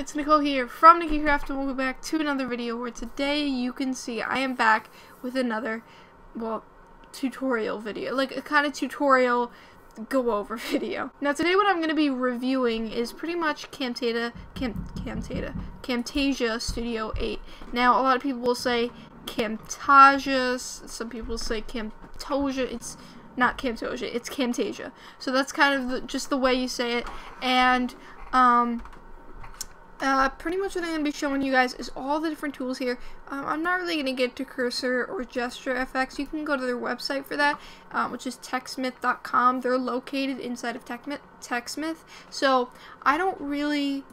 it's Nicole here from Nikki Craft and welcome back to another video where today you can see I am back with another, well, tutorial video. Like a kind of tutorial go over video. Now today what I'm going to be reviewing is pretty much Camtasia, Cam, Camtasia, Camtasia Studio 8. Now a lot of people will say Camtasia, some people say Camtosia, it's not Camtosia, it's Camtasia. So that's kind of the, just the way you say it. And um, uh, pretty much what I'm going to be showing you guys is all the different tools here. Um, I'm not really going to get to cursor or gesture effects. You can go to their website for that, um, which is techsmith.com. They're located inside of TechSmith. So I don't really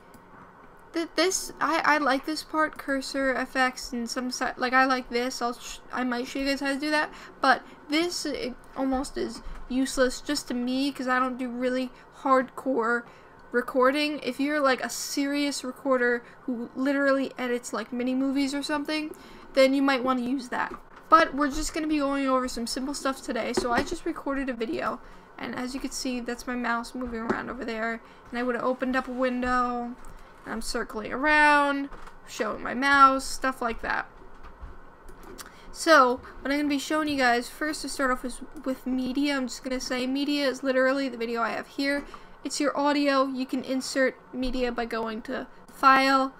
that this I, I like this part cursor effects and some like I like this I'll I might show you guys how to do that but this almost is useless just to me because I don't do really hardcore recording, if you're like a serious recorder who literally edits like mini movies or something, then you might want to use that. But we're just going to be going over some simple stuff today. So I just recorded a video, and as you can see, that's my mouse moving around over there. And I would have opened up a window, and I'm circling around, showing my mouse, stuff like that. So, what I'm going to be showing you guys, first to start off is with media. I'm just going to say media is literally the video I have here it's your audio. You can insert media by going to File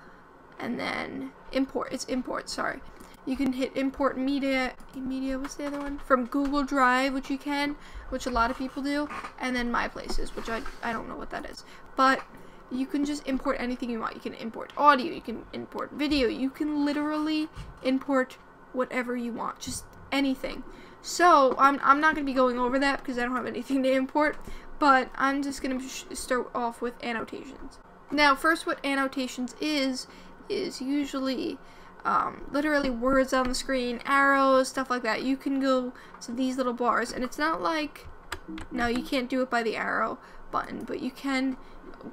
and then Import. It's Import, sorry. You can hit Import Media, media, what's the other one? From Google Drive, which you can, which a lot of people do, and then My Places, which I, I don't know what that is. But you can just import anything you want. You can import audio, you can import video, you can literally import whatever you want, just anything. So, I'm, I'm not going to be going over that because I don't have anything to import, but I'm just going to start off with annotations. Now, first what annotations is, is usually um, literally words on the screen, arrows, stuff like that. You can go to these little bars, and it's not like, no, you can't do it by the arrow button, but you can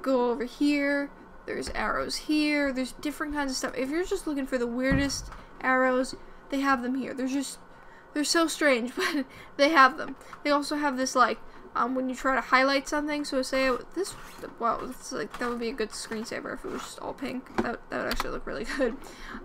go over here, there's arrows here, there's different kinds of stuff. If you're just looking for the weirdest arrows, they have them here. They're just, they're so strange, but they have them. They also have this, like, um, when you try to highlight something. So say this, well, it's like that would be a good screensaver if it was just all pink. That that would actually look really good.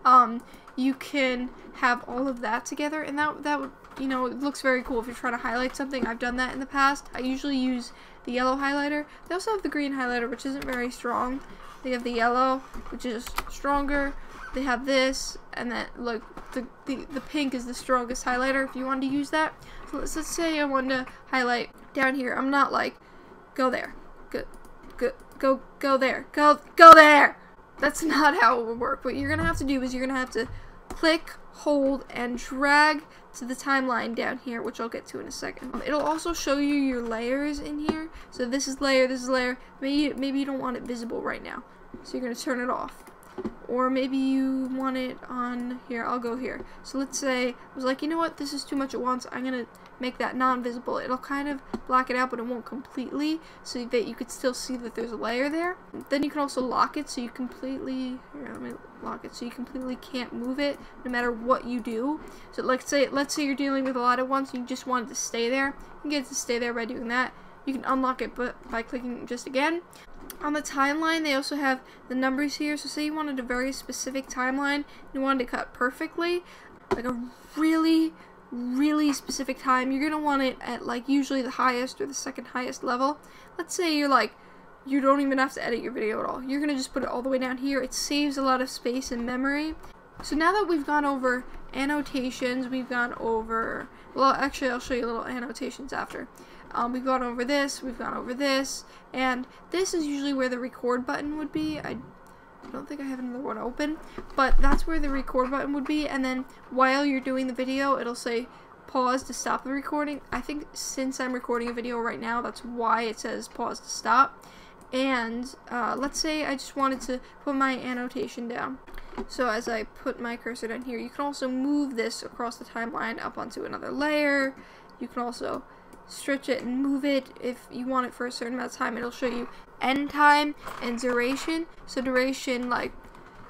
Um, you can have all of that together, and that that would you know it looks very cool if you're trying to highlight something. I've done that in the past. I usually use the yellow highlighter. They also have the green highlighter, which isn't very strong. They have the yellow, which is stronger. They have this, and then look, the, the, the pink is the strongest highlighter if you want to use that. So let's, let's say I want to highlight down here. I'm not like, go there, go, go, go, go there, go, go there. That's not how it would work. What you're gonna have to do is you're gonna have to click, hold, and drag to the timeline down here, which I'll get to in a second. Um, it'll also show you your layers in here. So this is layer, this is layer. Maybe maybe you don't want it visible right now, so you're gonna turn it off. Or maybe you want it on here. I'll go here. So let's say I was like, you know what, this is too much at once. I'm gonna make that non-visible. It'll kind of black it out, but it won't completely, so that you could still see that there's a layer there. Then you can also lock it, so you completely, here, let me lock it, so you completely can't move it, no matter what you do. So let's say, let's say you're dealing with a lot at once, and you just want it to stay there. You can get it to stay there by doing that. You can unlock it but by clicking just again. On the timeline, they also have the numbers here. So say you wanted a very specific timeline, you wanted to cut perfectly, like a really, really specific time, you're going to want it at like usually the highest or the second highest level. Let's say you're like, you don't even have to edit your video at all. You're going to just put it all the way down here. It saves a lot of space and memory. So now that we've gone over annotations, we've gone over, well actually I'll show you a little annotations after. Um, we've gone over this, we've gone over this, and this is usually where the record button would be. I I don't think I have another one open, but that's where the record button would be, and then while you're doing the video, it'll say pause to stop the recording. I think since I'm recording a video right now, that's why it says pause to stop. And uh, let's say I just wanted to put my annotation down. So as I put my cursor down here, you can also move this across the timeline up onto another layer. You can also stretch it and move it if you want it for a certain amount of time. It'll show you end time and duration. So duration, like,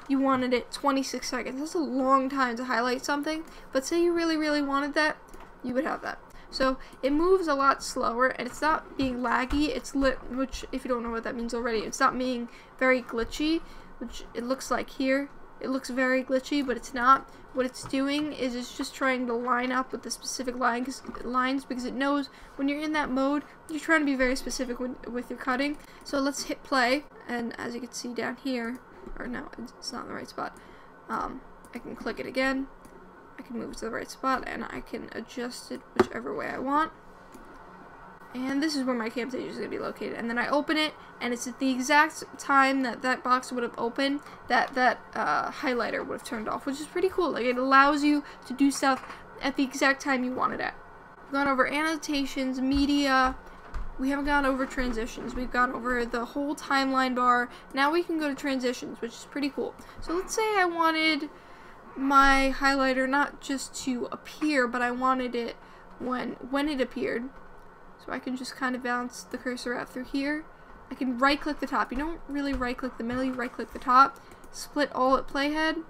you wanted it 26 seconds. That's a long time to highlight something. But say you really, really wanted that, you would have that. So it moves a lot slower, and it's not being laggy. It's lit, which if you don't know what that means already, it's not being very glitchy, which it looks like here. It looks very glitchy, but it's not. What it's doing is it's just trying to line up with the specific line, lines because it knows when you're in that mode, you're trying to be very specific with, with your cutting. So let's hit play, and as you can see down here, or no, it's not in the right spot. Um, I can click it again. I can move it to the right spot, and I can adjust it whichever way I want. And this is where my Camtasia is going to be located. And then I open it, and it's at the exact time that that box would have opened, that that uh, highlighter would have turned off, which is pretty cool. Like, it allows you to do stuff at the exact time you want it at. We've gone over annotations, media, we haven't gone over transitions. We've gone over the whole timeline bar. Now we can go to transitions, which is pretty cool. So let's say I wanted my highlighter not just to appear, but I wanted it when when it appeared. So I can just kind of bounce the cursor out through here. I can right click the top. You don't really right click the middle, you right click the top. Split all at playhead.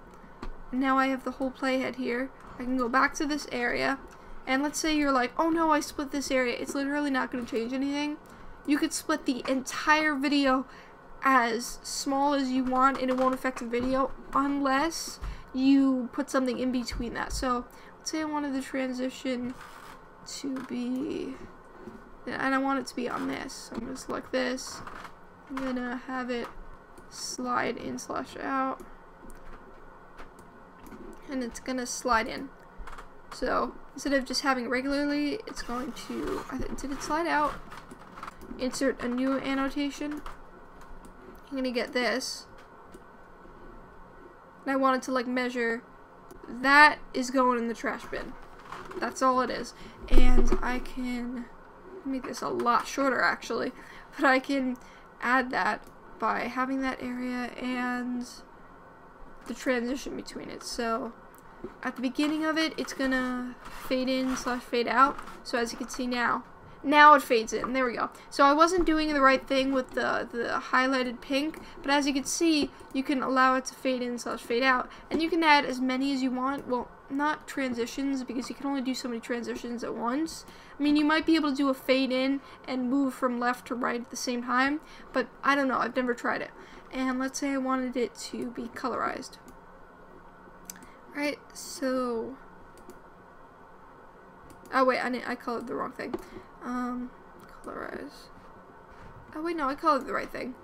And now I have the whole playhead here. I can go back to this area. And let's say you're like, oh no, I split this area. It's literally not going to change anything. You could split the entire video as small as you want and it won't affect the video unless you put something in between that. So let's say I wanted the transition to be and I want it to be on this. So I'm going to select this. I'm going to have it slide in slash out. And it's going to slide in. So instead of just having regularly, it's going to, did it slide out? Insert a new annotation. I'm going to get this. And I wanted to like measure. That is going in the trash bin. That's all it is. And I can make this a lot shorter actually, but I can add that by having that area and the transition between it. So at the beginning of it, it's gonna fade in slash fade out. So as you can see now, now it fades in. There we go. So I wasn't doing the right thing with the, the highlighted pink, but as you can see, you can allow it to fade in slash fade out. And you can add as many as you want. Well, not transitions, because you can only do so many transitions at once. I mean, you might be able to do a fade in and move from left to right at the same time, but I don't know. I've never tried it. And let's say I wanted it to be colorized. Right, so... Oh wait, I, I colored the wrong thing. Um, colorize. Oh wait, no, I colored the right thing.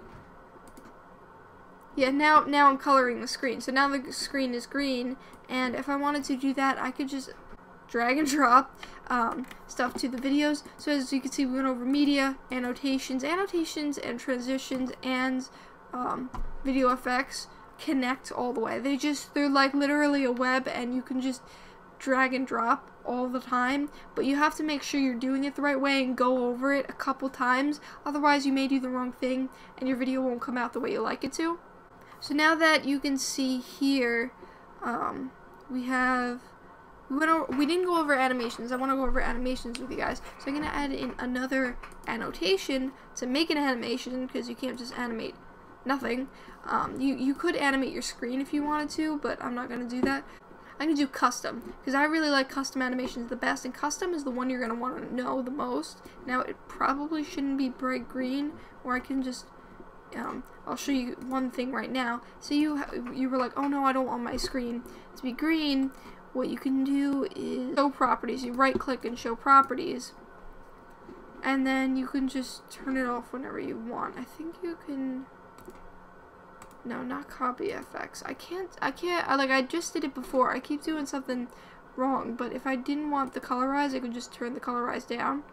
Yeah, now now I'm coloring the screen. So now the screen is green, and if I wanted to do that, I could just drag and drop um, stuff to the videos. So as you can see, we went over media, annotations, annotations and transitions, and um, video effects connect all the way. They just, they're like literally a web and you can just drag and drop all the time, but you have to make sure you're doing it the right way and go over it a couple times. Otherwise, you may do the wrong thing and your video won't come out the way you like it to. So now that you can see here, um, we have we went over, we didn't go over animations. I want to go over animations with you guys. So I'm going to add in another annotation to make an animation because you can't just animate nothing. Um, you, you could animate your screen if you wanted to, but I'm not going to do that. I'm to do custom because I really like custom animations the best, and custom is the one you're going to want to know the most. Now, it probably shouldn't be bright green, or I can just, um, I'll show you one thing right now. So you, you were like, oh no, I don't want my screen to be green. What you can do is show properties. You right click and show properties. And then you can just turn it off whenever you want. I think you can no, not copy FX. I can't, I can't, I, like, I just did it before. I keep doing something wrong, but if I didn't want the colorize, I could just turn the colorize down.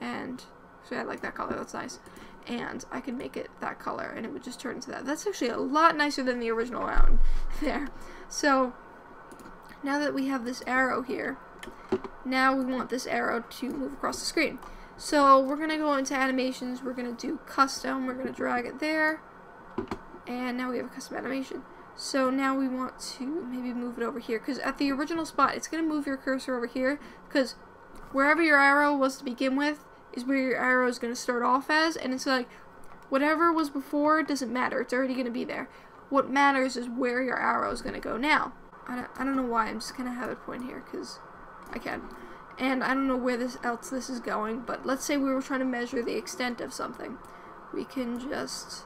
And, so I like that color, that's nice. And I can make it that color, and it would just turn into that. That's actually a lot nicer than the original one there. So, now that we have this arrow here, now we want this arrow to move across the screen. So, we're going to go into animations, we're going to do custom, we're going to drag it there and now we have a custom animation. So now we want to maybe move it over here, because at the original spot, it's going to move your cursor over here, because wherever your arrow was to begin with is where your arrow is going to start off as, and it's like, whatever was before doesn't matter, it's already going to be there. What matters is where your arrow is going to go now. I don't, I don't know why, I'm just going to have it point here, because I can. And I don't know where this else this is going, but let's say we were trying to measure the extent of something. We can just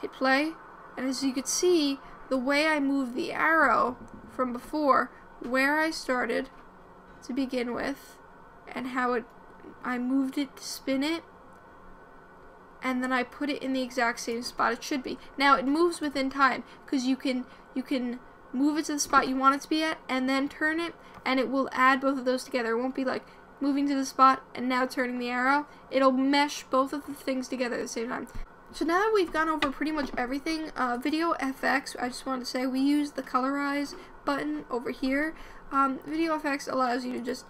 hit play, And as you can see, the way I move the arrow from before, where I started to begin with, and how it I moved it to spin it, and then I put it in the exact same spot it should be. Now it moves within time because you can you can move it to the spot you want it to be at and then turn it and it will add both of those together. It won't be like moving to the spot and now turning the arrow. It'll mesh both of the things together at the same time. So now that we've gone over pretty much everything, uh, Video FX, I just wanted to say we use the colorize button over here. Um, Video FX allows you to just,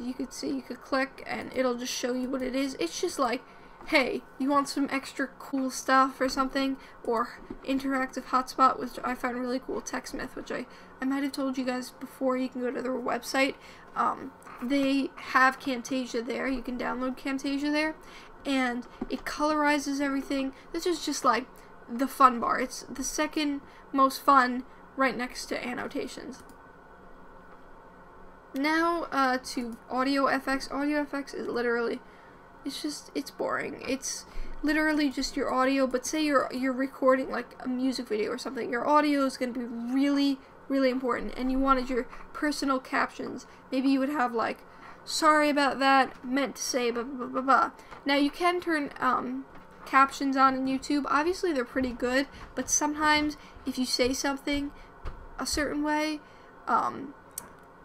you could see, you could click and it'll just show you what it is. It's just like hey, you want some extra cool stuff or something, or interactive hotspot, which I found really cool, TechSmith, which I, I might have told you guys before, you can go to their website. Um, they have Camtasia there, you can download Camtasia there, and it colorizes everything. This is just like the fun bar. It's the second most fun right next to annotations. Now uh, to Audio FX. Audio FX is literally it's just it's boring. It's literally just your audio, but say you're you're recording like a music video or something. Your audio is going to be really really important and you wanted your personal captions. Maybe you would have like sorry about that, meant to say blah blah blah blah. Now you can turn um captions on in YouTube. Obviously they're pretty good, but sometimes if you say something a certain way, um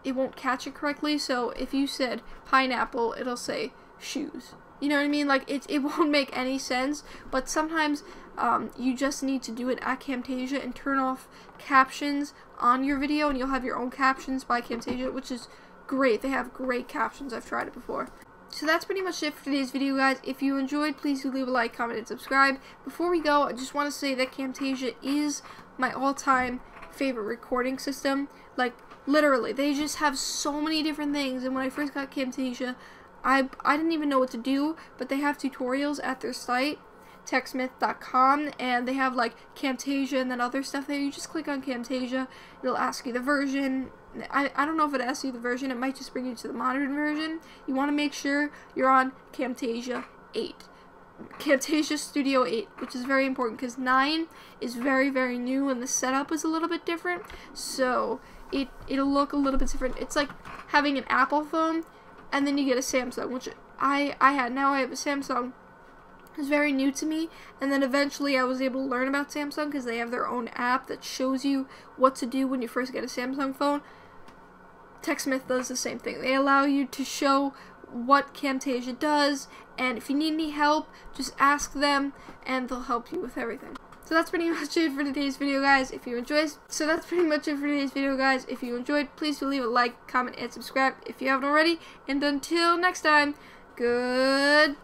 it won't catch it correctly. So if you said pineapple, it'll say shoes. You know what I mean? Like it it won't make any sense, but sometimes um, you just need to do it at Camtasia and turn off captions on your video, and you'll have your own captions by Camtasia, which is great. They have great captions. I've tried it before. So that's pretty much it for today's video, guys. If you enjoyed, please do leave a like, comment, and subscribe. Before we go, I just want to say that Camtasia is my all-time favorite recording system. Like, literally, they just have so many different things, and when I first got Camtasia, I, I didn't even know what to do, but they have tutorials at their site, techsmith.com, and they have like Camtasia and then other stuff there. You just click on Camtasia, it'll ask you the version. I, I don't know if it asks you the version, it might just bring you to the modern version. You want to make sure you're on Camtasia 8. Camtasia Studio 8, which is very important because 9 is very, very new and the setup is a little bit different. So it, it'll look a little bit different. It's like having an Apple phone and then you get a Samsung, which I I had. Now I have a Samsung. It's very new to me, and then eventually I was able to learn about Samsung because they have their own app that shows you what to do when you first get a Samsung phone. TechSmith does the same thing. They allow you to show what Camtasia does, and if you need any help, just ask them, and they'll help you with everything. So that's pretty much it for today's video, guys. If you enjoyed, so that's pretty much it for today's video, guys. If you enjoyed, please do leave a like, comment, and subscribe if you haven't already. And until next time, goodbye.